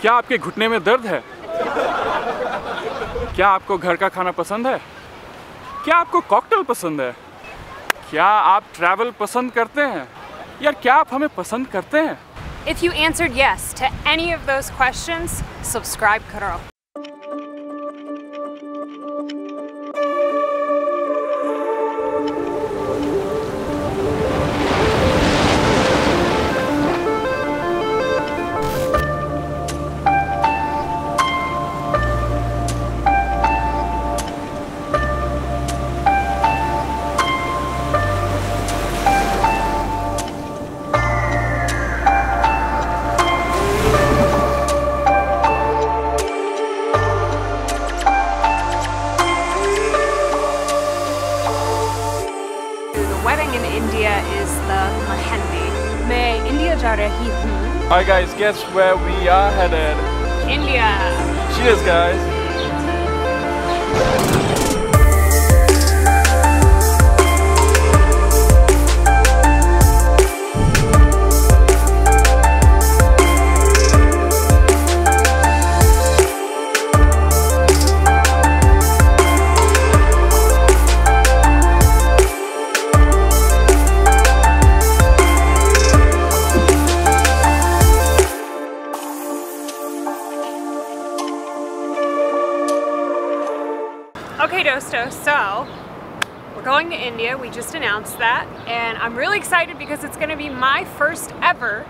क्या आपके घुटने में दर्द है? क्या आपको घर का खाना पसंद है? क्या आपको कॉकटेल पसंद है? क्या आप ट्रैवल पसंद करते हैं? यार क्या आप हमें पसंद करते हैं? If you answered yes to any of those questions, subscribe karo. जा रही हूँ Alright guys, guess where we are headed? India Cheers guys! Okay, Dosto, so we're going to India. We just announced that, and I'm really excited because it's going to be my first ever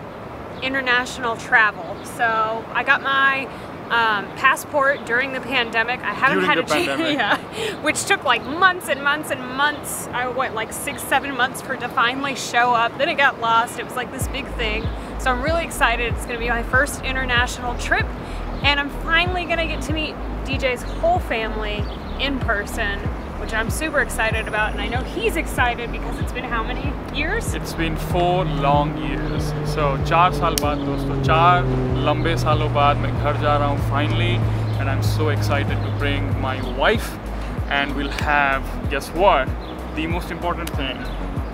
international travel. So I got my um, passport during the pandemic. I haven't During had a chance, yeah, which took like months and months and months. I went like six, seven months for it to finally show up. Then it got lost. It was like this big thing. So I'm really excited. It's going to be my first international trip, and I'm finally going to get to meet DJ's whole family in person, which I'm super excited about. And I know he's excited because it's been how many years? It's been four long years. So चार साल बाद दोस्तों चार लंबे सालों बाद मैं घर जा रहा हूँ finally and I'm so excited to bring my wife and we'll have guess what the most important thing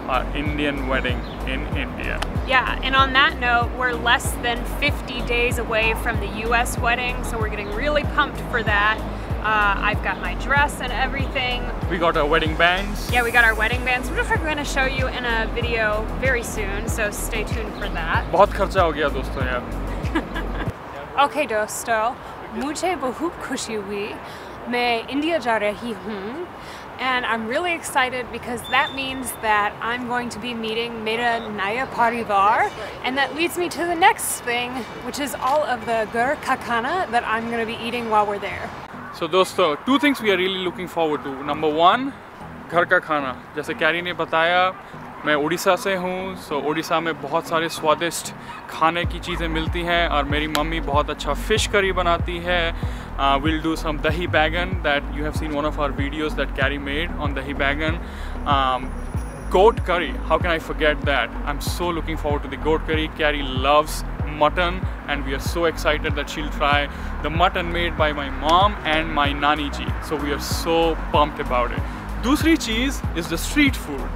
our Indian wedding in India. Yeah, and on that note, we're less than 50 days away from the US wedding, so we're getting really pumped for that. Uh, I've got my dress and everything. We got our wedding bands. Yeah, we got our wedding bands, which we're going to show you in a video very soon, so stay tuned for that. बहुत खर्चा हो गया दोस्तों यार Okay, दोस्तों मुझे बहुत खुशी हुई मैं इंडिया जा रही हूँ and I'm really excited because that means that I'm going to be meeting मेरा नया परिवार and that leads me to the next thing which is all of the gur ka khana that I'm going to be eating while we're there. So दोस्तों two things we are really looking forward to number one घर का खाना. जैसे carry ने बताया, मैं उड़ीसा से हूँ सो उड़ीसा में बहुत सारे स्वादिष्ट खाने की चीज़ें मिलती हैं और मेरी मम्मी बहुत अच्छा फ़िश करी बनाती है. Will do some dahi baingan that you have seen one of our videos that Carrie made on dahi baingan goat curry how can I forget that I am so looking forward to the goat curry Carrie loves mutton and we are so excited that she'll try the mutton made by my mom and my nani ji. So we are so pumped about it. Dusri cheese is the street food.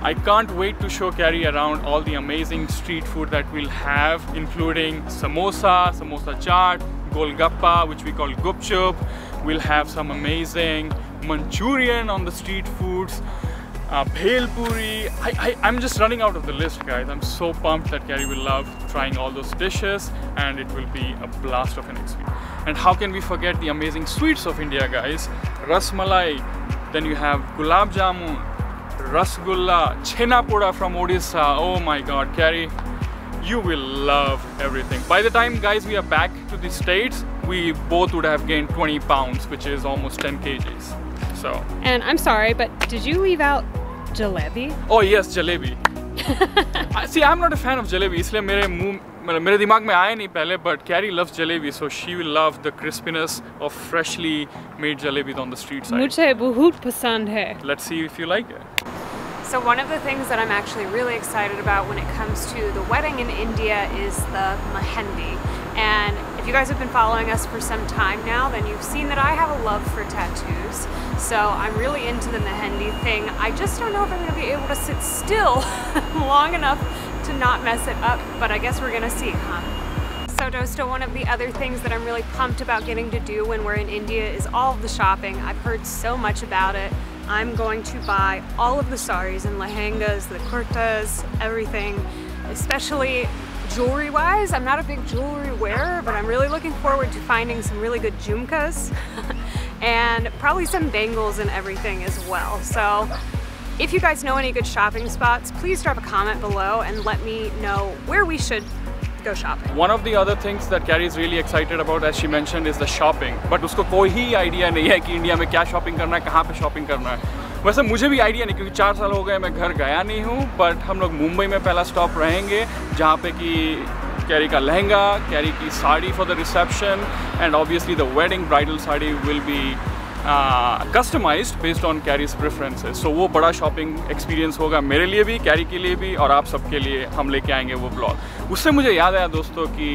I can't wait to show Kari around all the amazing street food that we'll have, including samosa, samosa chaat, golgappa, which we call gupchup. We'll have some amazing Manchurian on the street foods, uh, bhel puri. I, I, I'm just running out of the list, guys. I'm so pumped that Kari will love trying all those dishes, and it will be a blast of an experience. And how can we forget the amazing sweets of India, guys? Ras malai, then you have gulab jamun, rasgulla, chena poda from Odisha. Oh my God, Kari, you will love everything. By the time, guys, we are back to the States, we both would have gained 20 pounds, which is almost 10 kgs. So, And I'm sorry, but did you leave out Jalebi? Oh yes, Jalebi. See, I'm not a fan of Jalebi. Isle mere mere mere dimag mein aaye nahi pehle, but Kari loves Jalebi, so she will love the crispiness of freshly made Jalebi on the street side. Mujhe bahut pasand hai. Let's see if you like it. So one of the things that I'm actually really excited about when it comes to the wedding in India is the mehendi. And if you guys have been following us for some time now, then you've seen that I have a love for tattoos. So I'm really into the mehendi thing. I just don't know if I'm to be able to sit still long enough to not mess it up, but I guess we're going to see, huh? So So Dosto, one of the other things that I'm really pumped about getting to do when we're in India is all of the shopping. I've heard so much about it. I'm going to buy all of the saris and lehengas, the kurtas, everything, especially jewelry wise. I'm not a big jewelry wearer, but I'm really looking forward to finding some really good jhumkas and probably some bangles and everything as well. So if you guys know any good shopping spots, please drop a comment below and let me know where we should go shopping. One of the other things that Carrie is really excited about, as she mentioned, is the shopping. But उसको कोई ही idea नहीं है कि India में क्या shopping करना है, कहाँ पे shopping करना है. वैसे मुझे भी आइडिया नहीं क्योंकि चार साल हो गए मैं घर गया नहीं हूँ बट हम लोग मुंबई में पहला स्टॉप रहेंगे जहाँ पे कि कैरी का लहंगा कैरी की sari for the reception and obviously the wedding bridal sari will be customised based on Carrie's preferences so वो बड़ा शॉपिंग एक्सपीरियंस होगा मेरे लिए भी कैरी के लिए भी और आप सबके लिए हम लेके आएंगे वो ब्लॉग उससे मुझे याद आया दोस्तों कि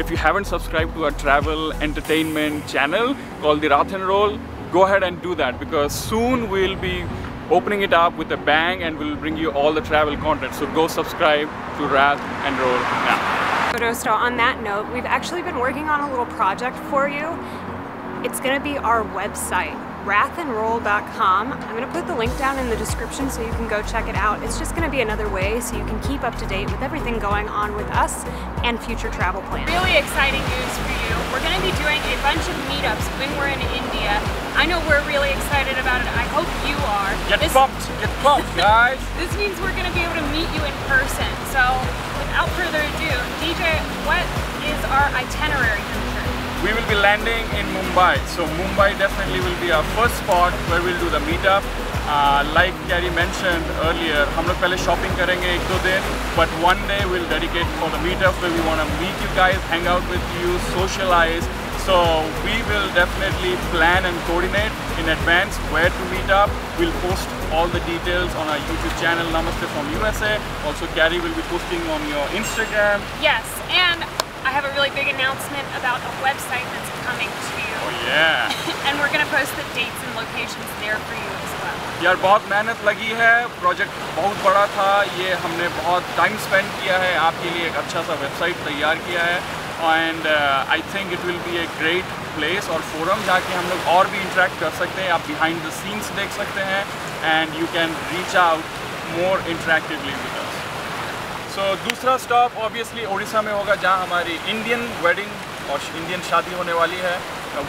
if you haven't subscribe to a travel entertainment channel call the Rath and roll go ahead and do that because soon we'll be opening it up with a bang and we'll bring you all the travel content. So go subscribe to Rath and Roll now. Dosto, on that note, we've actually been working on a little project for you. it's going to be our website rathandroll.com. I'm going to put the link down in the description so you can go check it out. It's just going to be another way so you can keep up to date with everything going on with us and future travel plans. Really exciting news for you. We're going to be doing a bunch of meetups when we're in India. I know we're really excited about it. I hope you are. Get this, pumped. Get pumped, guys. this means we're going to be able to meet you in person. So without further ado, DJ, what is our itinerary we will be landing in Mumbai. So Mumbai definitely will be our first spot where we'll do the meetup. Uh, like Kari mentioned earlier, we'll पहले shopping for एक day, but one day we'll dedicate for the meetup where we want to meet you guys, hang out with you, socialize. So we will definitely plan and coordinate in advance where to meet up. We'll post all the details on our YouTube channel Namaste from USA. Also, Kari will be posting on your Instagram. Yes, and I have a really announcement about a website that's coming to you. Oh yeah. and we're gonna post the dates and locations there for you as well. यार बहुत मेहनत लगी है project बहुत बड़ा था ये हमने बहुत टाइम स्पेंड किया है आपके लिए एक अच्छा सा वेबसाइट तैयार किया है and I think it will be a great place और फोरम जाके हम लोग और भी इंटरेक्ट कर सकते हैं आप बिहाइंड द सीन्स देख सकते हैं and you can reach out more इंटरेक्टिवली with so so, दूसरा स्टॉप ऑब्वियसली उड़ीसा में होगा जहाँ हमारी इंडियन वेडिंग और इंडियन शादी होने वाली है।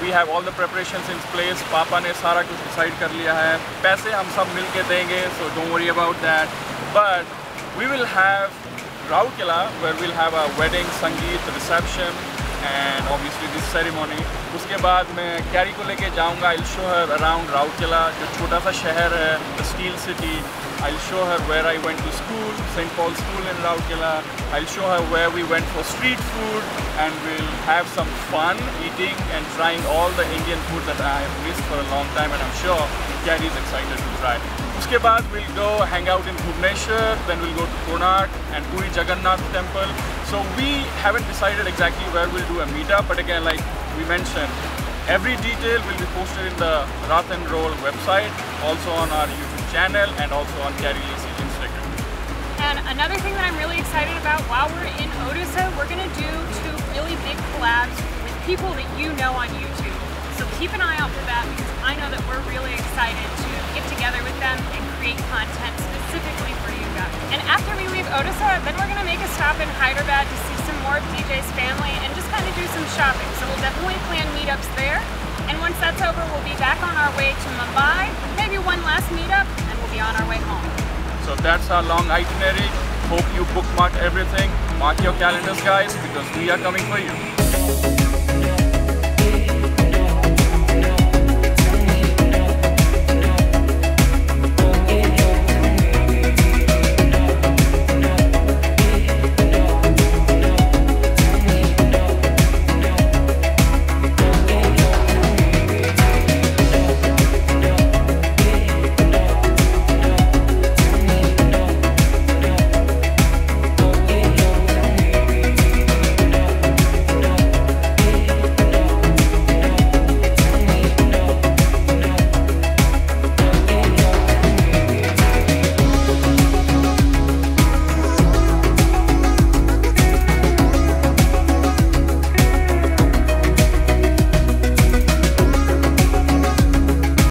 We have all the preparation in place पापा ने सारा कुछ डिसाइड कर लिया है। पैसे हम सब मिल के देंगे so don't worry about that but we will have Rourkela where will have a wedding sangeet reception and obviously this ceremony उसके बाद मैं कैरी को लेके जाऊँगा। आई शो हर अराउंड राउट किला जो छोटा सा शहर है steel city I'll show her where I went to school, St. Paul's School in Rourkela. I'll show her where we went for street food and we'll have some fun eating and trying all the Indian food that I have missed for a long time and I'm sure Kari is excited to try. Uske baad we'll go hang out in Bhubaneswar, then we'll go to Konark and Puri Jagannath temple. So we haven't decided exactly where we'll do a meetup, but again, like we mentioned, every detail will be posted in the Rath and Roll website, also on our YouTube channel and also on KariLeighC's Instagram. And another thing that I'm really excited about while we're in Odisha, we're going to do two really big collabs with people that you know on YouTube. So keep an eye out for that because I know that we're really excited to get together with them and create content specifically for you guys. And after we leave Odisha, then we're going to make a stop in Hyderabad to see some more of DJ's family and just kind of do some shopping. So we'll definitely plan meetups there. And once that's over, we'll be back on our way to Mumbai, maybe one last meetup, and we'll be on our way home. So that's our long itinerary. Hope you bookmark everything. Mark your calendars, guys, because we are coming for you.